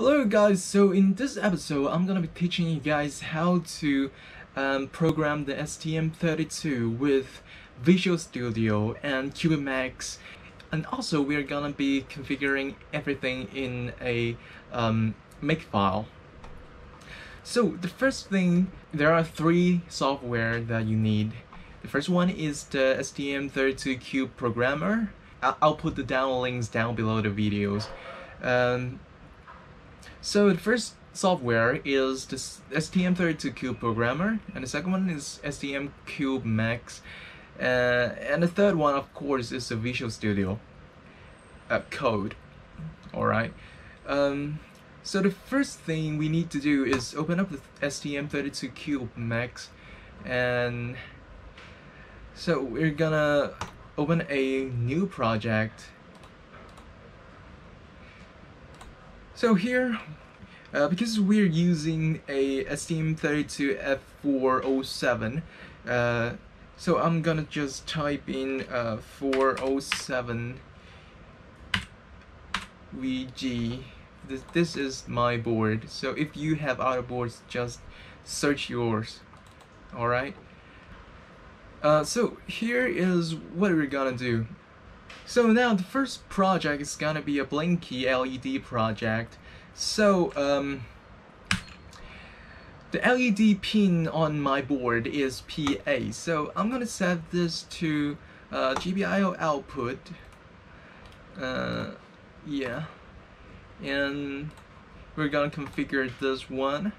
Hello guys, so in this episode I'm gonna be teaching you guys how to um, program the STM32 with Visual Studio and CubeMX and also we're gonna be configuring everything in a um, Makefile. So the first thing, there are three software that you need. The first one is the STM32Cube Programmer. I'll put the down links down below the videos. Um, so the first software is the STM32Cube Programmer, and the second one is STM CubeMX, uh, and the third one, of course, is the Visual Studio uh, Code. All right. Um, so the first thing we need to do is open up the STM32CubeMX, and so we're gonna open a new project So here, uh, because we're using a STM32F407, uh, so I'm gonna just type in uh, 407 VG. This, this is my board, so if you have other boards, just search yours. Alright? Uh, so here is what we're gonna do. So now the first project is gonna be a Blinky LED project. So um, the LED pin on my board is PA. So I'm gonna set this to uh, GPIO output. Uh, yeah, and we're gonna configure this one,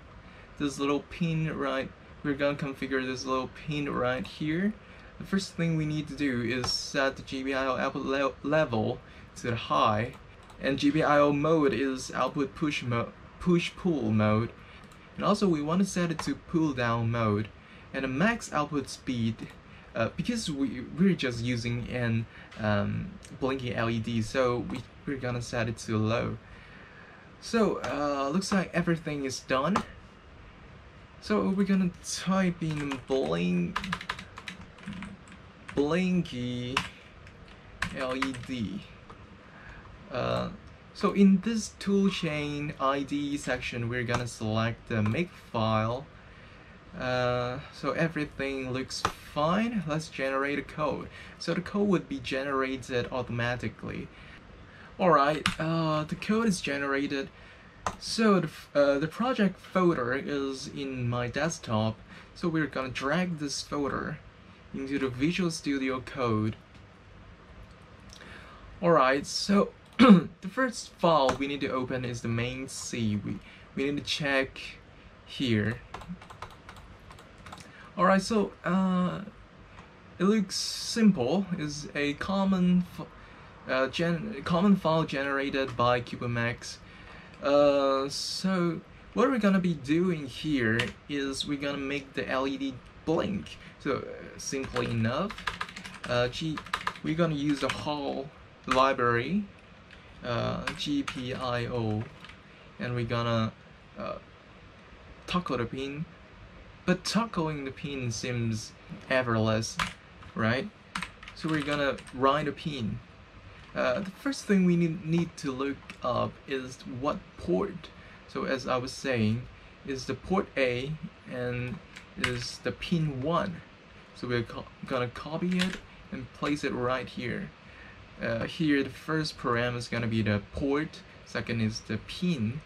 this little pin right. We're gonna configure this little pin right here the first thing we need to do is set the GPIO output le level to the high and GPIO mode is output push mode push pull mode. And also we want to set it to pull down mode and the max output speed uh, because we, we're just using an um, blinking LED so we, we're gonna set it to low. So uh, looks like everything is done. So we're gonna type in blink blinky LED. Uh, so in this toolchain ID section, we're gonna select the make file. Uh, so everything looks fine. Let's generate a code. So the code would be generated automatically. Alright, uh, the code is generated. So the, uh, the project folder is in my desktop. So we're gonna drag this folder into the Visual Studio Code. Alright, so the first file we need to open is the main C. We, we need to check here. Alright, so uh, it looks simple. It's a common uh, gen common file generated by CubeMX. Uh, so what we're gonna be doing here is we're gonna make the LED blink. So uh, simply enough, uh, G we're gonna use the HAL library, uh, GPIO, and we're gonna toggle the pin. But toggling the pin seems effortless, right? So we're gonna write a pin. Uh, the first thing we need, need to look up is what port. So as I was saying, is the port A and is the pin 1. So we're gonna copy it and place it right here. Uh, here the first param is gonna be the port, second is the pin,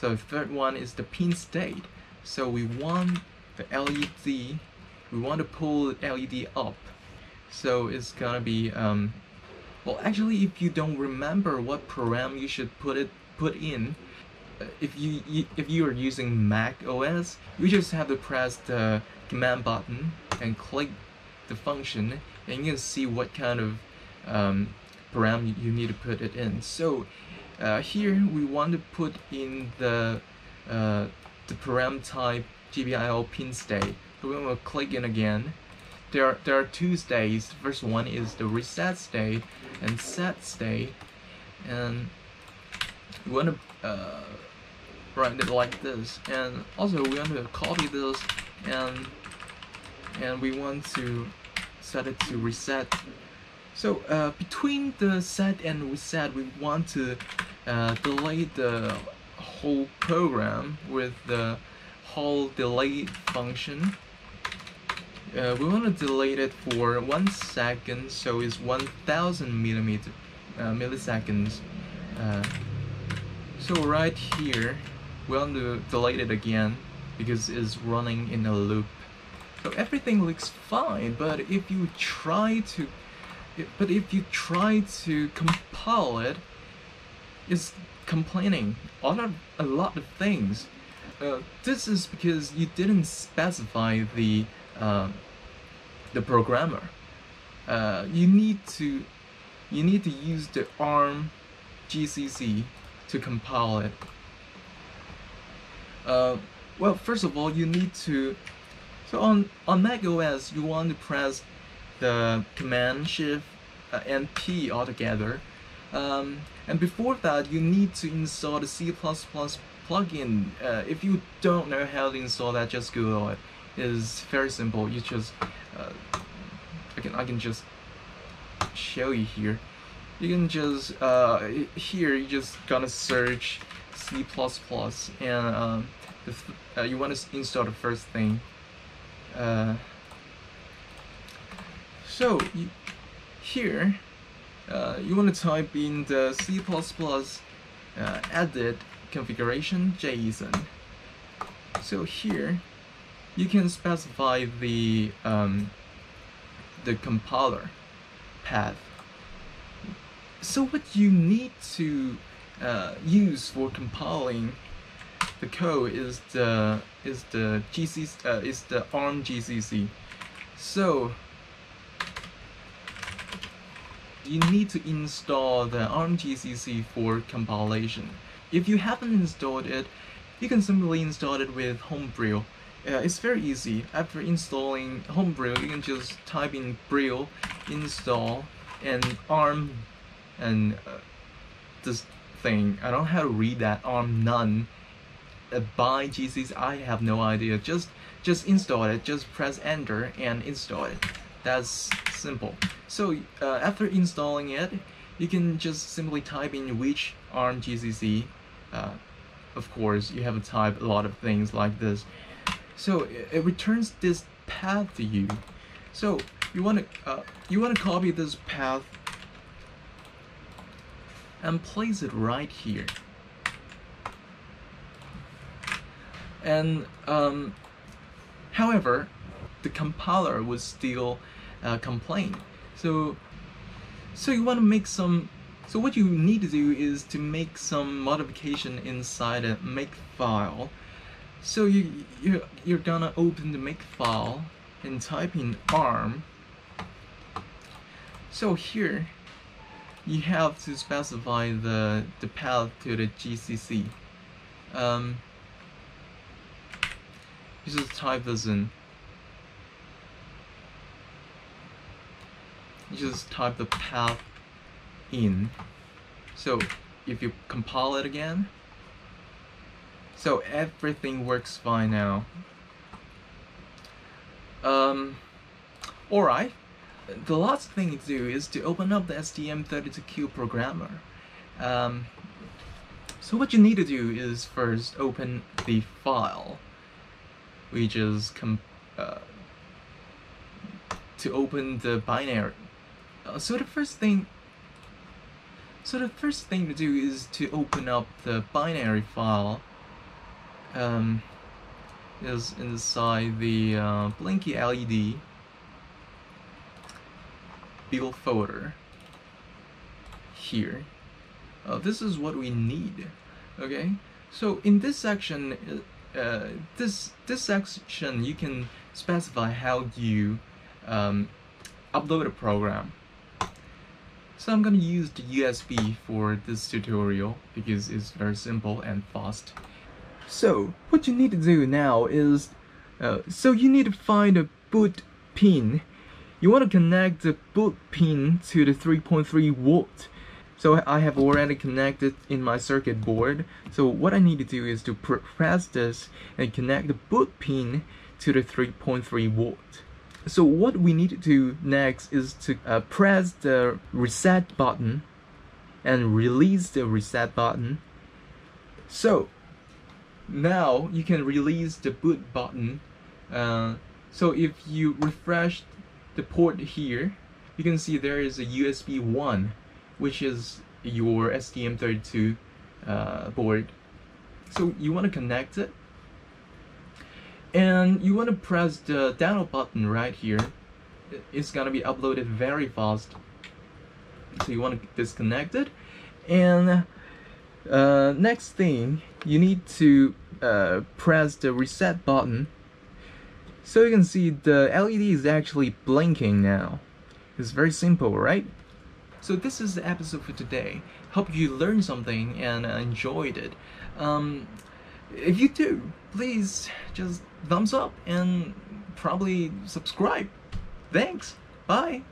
so the third one is the pin state. So we want the LED, we want to pull the LED up. So it's gonna be, um, well actually if you don't remember what param you should put it put in, if you, you if you are using Mac OS, you just have to press the command button and click the function, and you can see what kind of um, param you need to put it in. So uh, here we want to put in the uh, the param type GPIO pin state. So we're to click in again. There are, there are two states. The first one is the reset state and set state. And we want to uh, write it like this and also we want to copy this and and we want to set it to reset so uh, between the set and reset we want to uh, delay the whole program with the HAL delay function. Uh, we want to delay it for one second, so it's 1000 millimeter uh, milliseconds. So right here, we want to delay it again because it's running in a loop. So everything looks fine, but if you try to, but if you try to compile it, it's complaining of, a lot of things. Uh, this is because you didn't specify the uh, the programmer. Uh, you need to you need to use the ARM GCC to compile it. Uh, well, first of all, you need to. So on on Mac OS, you want to press the Command Shift uh, and P altogether. Um, and before that, you need to install the C++ plugin. Uh, if you don't know how to install that, just Google it. It's very simple. You just, uh, I can I can just show you here. You can just uh, here you just gonna search C++ and um, uh, you want to install the first thing. Uh, so you, here uh, you want to type in the C++ uh, edit configuration JSON. So here you can specify the um, the compiler path. So what you need to uh, use for compiling the code is the is the GCC uh, is the ARM GCC. So you need to install the ARM GCC for compilation. If you haven't installed it, you can simply install it with Homebrew. Uh, it's very easy. After installing Homebrew, you can just type in brew install and ARM and uh, this thing. I don't know how to read that ARM none uh, by GCC. I have no idea. Just just install it. Just press enter and install it. That's simple. So uh, after installing it, you can just simply type in which ARM GCC. Uh, of course, you have to type a lot of things like this. So it, it returns this path to you. So you want to uh, you want to copy this path and place it right here. And um, however, the compiler would still uh, complain. So, so you want to make some. So what you need to do is to make some modification inside a make file. So you you you're gonna open the make file and type in ARM. So here you have to specify the the path to the GCC. Um, you just type this in. You just type the path in. So if you compile it again, so everything works fine now. Um, alright, the last thing to do is to open up the STM32Cube programmer. Um, so what you need to do is first open the file just com uh, to open the binary. Uh, so the first thing, so the first thing to do is to open up the binary file. Um, is inside the uh, Blinky LED folder here. Uh, this is what we need. Okay, so in this section, uh, this this section you can specify how you um, upload a program. So I'm gonna use the USB for this tutorial because it's very simple and fast. So what you need to do now is, uh, so you need to find a boot pin. You want to connect the boot pin to the 3.3 volt so I have already connected in my circuit board. So what I need to do is to press this and connect the boot pin to the 3.3 volt. So what we need to do next is to uh, press the reset button and release the reset button. So now you can release the boot button. Uh, so if you refresh the port here, you can see there is a USB 1, which is your STM32 uh, board. So you want to connect it, and you want to press the download button right here. It's gonna be uploaded very fast. So you want to disconnect it, and uh, next thing you need to uh, press the reset button so you can see the LED is actually blinking now. It's very simple, right? So this is the episode for today. Hope you learned something and enjoyed it. Um, if you do, please just thumbs up and probably subscribe. Thanks. Bye.